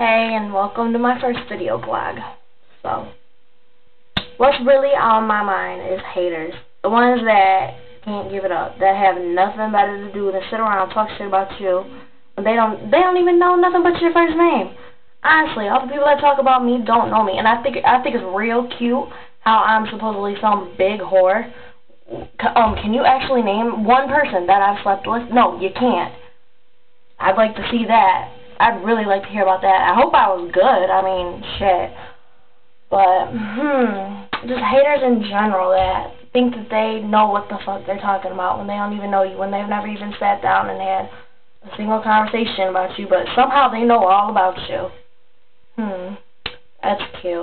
Hey, and welcome to my first video blog. So, what's really on my mind is haters. The ones that can't give it up, that have nothing better to do than sit around and talk shit about you. They don't, they don't even know nothing but your first name. Honestly, all the people that talk about me don't know me, and I think, I think it's real cute how I'm supposedly some big whore. Um, can you actually name one person that I've slept with? No, you can't. I'd like to see that. I'd really like to hear about that. I hope I was good. I mean, shit. But, hmm, just haters in general that think that they know what the fuck they're talking about when they don't even know you, when they've never even sat down and had a single conversation about you, but somehow they know all about you. Hmm, that's cute.